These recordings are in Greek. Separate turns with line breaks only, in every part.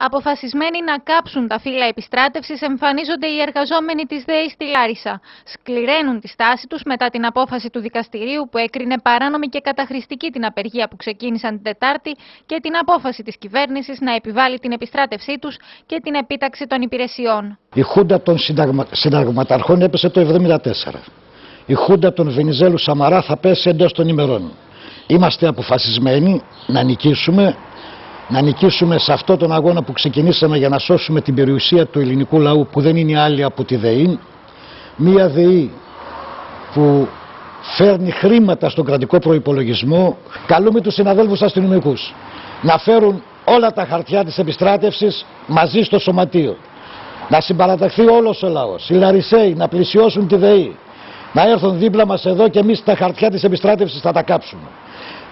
Αποφασισμένοι να κάψουν τα φύλλα επιστράτευσης, εμφανίζονται οι εργαζόμενοι της ΔΕΗ στη Λάρισα. Σκληραίνουν τη στάση τους μετά την απόφαση του δικαστηρίου που έκρινε παράνομη και καταχρηστική την απεργία που ξεκίνησαν την Τετάρτη και την απόφαση της κυβέρνησης να επιβάλλει την επιστράτευσή τους και την επίταξη των υπηρεσιών.
Η Χούντα των συνταγμα... συνταγματαρχών έπεσε το 1974. Η Χούντα των Βενιζέλου Σαμαρά θα πέσει εντός των ημερών. Είμαστε αποφασισμένοι να νικήσουμε να νικήσουμε σε αυτό τον αγώνα που ξεκινήσαμε για να σώσουμε την περιουσία του ελληνικού λαού που δεν είναι άλλη από τη ΔΕΗ. Μία ΔΕΗ που φέρνει χρήματα στον κρατικό προϋπολογισμό. Καλούμε τους συναδέλφους αστυνομικούς να φέρουν όλα τα χαρτιά της επιστράτευσης μαζί στο σωματείο. Να συμπαραταχθεί όλος ο λαός, οι Λαρισαίοι να πλησιώσουν τη ΔΕΗ. Να έρθουν δίπλα μας εδώ και εμείς τα χαρτιά της επιστράτευσης θα τα κάψουμε.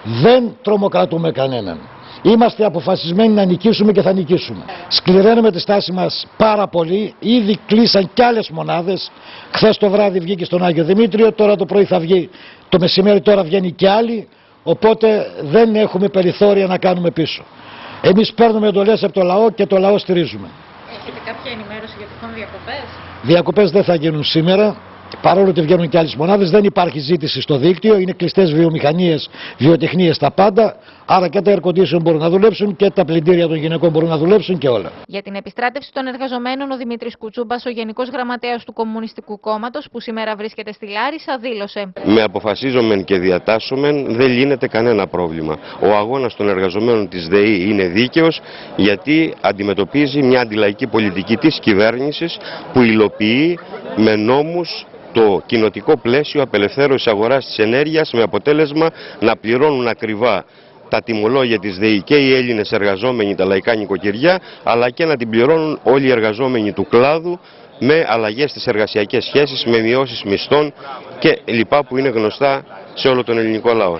Δεν τρομοκρατούμε κανέναν. Είμαστε αποφασισμένοι να νικήσουμε και θα νικήσουμε. Σκληραίνουμε τη στάση μας πάρα πολύ. Ήδη κλείσαν κι άλλες μονάδες. Χθες το βράδυ βγήκε στον Άγιο Δημήτριο, τώρα το πρωί θα βγει. Το μεσημέρι τώρα βγαίνει κι άλλη. Οπότε δεν έχουμε περιθώρια να κάνουμε πίσω. Εμείς παίρνουμε εντολές από το λαό και το λαό στηρίζουμε.
Έχετε κάποια ενημέρωση για τυχόν διακοπές;
Διακοπές δεν θα γίνουν σήμερα παρόλο ότι βγαίνουν και άλλες μονάδες, δεν υπάρχει ζήτηση στο δίκτυο. Είναι κλειστές βιομηχανίες, βιοτεχνίες τα πάντα. Άρα και τα air condition μπορούν να δουλέψουν και τα πλυντήρια των γυναικών μπορούν να δουλέψουν και όλα.
Για την επιστράτευση των εργαζομένων, ο Δημήτρης Κουτσούμπας, ο Γενικός Γραμματέας του Κομμουνιστικού Κόμματος, που σήμερα βρίσκεται στη Λάρισα, δήλωσε.
Με αποφασίζομεν και διατάσσομεν δεν λύνεται κανένα πρόβλημα. Ο αγώνας των εργαζομένων της ΔΕΗ είναι δίκαιος γιατί αντιμετωπίζει μια αντιλαϊκή πολιτική της κυβέρνησης που υλοποιεί με νόμους το κοινοτικό πλαίσιο απελευθέρωσης αγοράς της ενέργειας με αποτέλεσμα να πληρώνουν ακριβά τα τιμολόγια της ΔΕΗ και οι Έλληνες εργαζόμενοι τα λαϊκά νοικοκυριά αλλά και να την πληρώνουν όλοι οι εργαζόμενοι του κλάδου με αλλαγές στις εργασιακές σχέσεις, με μειώσεις μισθών και λοιπά που είναι γνωστά σε όλο τον ελληνικό λαό.